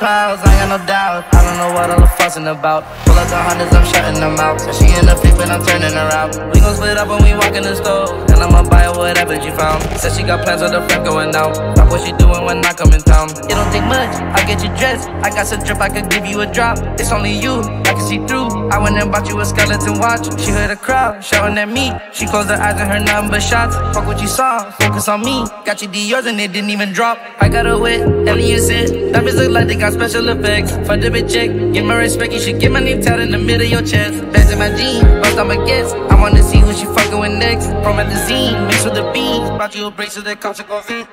clouds, I got no doubt. Don't know what all the fussing about. Pull out the hundreds, I'm shutting them out. She in the but I'm turning her out. We gon' split up when we walk in the store. And I'ma buy her whatever she found. Said she got plans with her friend going out. Fuck what she doing when I come in town. It don't take much, I get you dressed. I got some drip, I could give you a drop. It's only you, I can see through. I went and bought you a skeleton watch. She heard a crowd shouting at me. She closed her eyes and heard nothing but shots. Fuck what you saw, focus on me. Got you Dior's and it didn't even drop. I got a wit, alias it. That bitch look like they got special effects. For the bitch chick, give my respect. You should get my name tatted in the middle of your chest. Bands in my jeans, bust on my guess. I wanna see who she fucking with next. From at the scene, mixed with the beans. Bought you a bracelet that comes to coffee.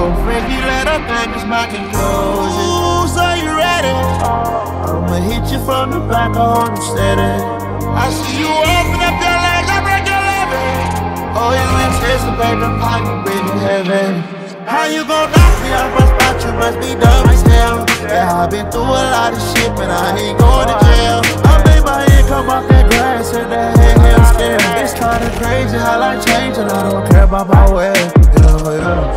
Oh, Frankie, let her think it's my conclusion. Ooh, so you ready? I'ma hit you from the back, I hold you steady. I see you open up your legs, I break your leg. Oh, you anticipate the party breathing heavy. How you gon' knock me out my spot? You must be dumb as hell. Yeah, I've been through a lot of shit, but I ain't going to jail. I made my income off that grass and that head hell scale. It's kinda crazy how life changed, and I don't care about my way. Yeah,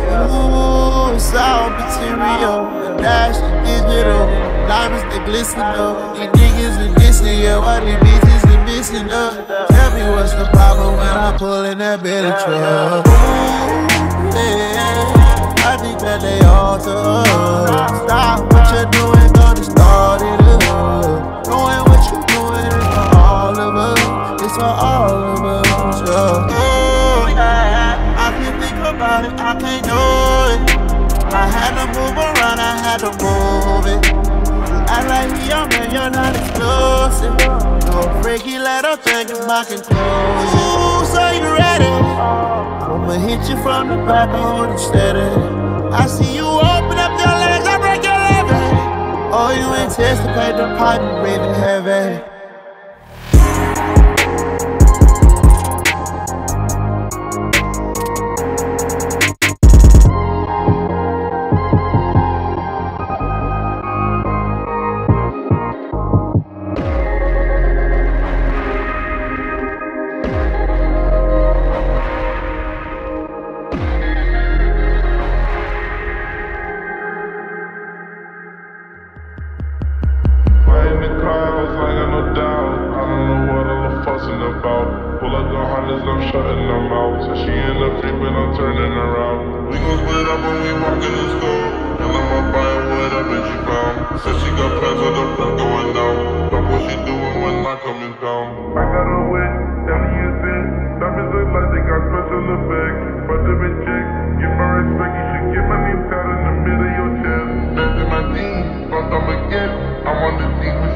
yeah. Ooh, it's all material. Dash digital. Diamonds that glisten up. These niggas bitches up? Tell me what's the problem when I pull in that Billy truck. Ooh, yeah. I think that they all to us. Stop what you're doing, gonna start it up. Doing what you're doing is for all of us. It's for all of us. Yeah. Ooh, yeah. I can think about it, I can't do it. I had to move around, I had to move it. I like me, I'm you're not exclusive. No freaky, so you ready? I'ma hit you from the back, hold you steady. I see you open up your legs, I break your leg. Oh, you anticipate the pipe breathing heavy. about. Pull up the hundreds, I'm shutting them out. Said she in the freak when I'm turning around. We gon' split up when we walk in the store. And I'ma buy whatever what she found. Said she got plans with the front going down. But what she doing when I coming down? I got a whip, telling you this. Diamonds look like they got special effects. But the big chick, give my respect. You should give my name tatted in the middle of your chest. Bent in my jeans, bumped up again. I want to see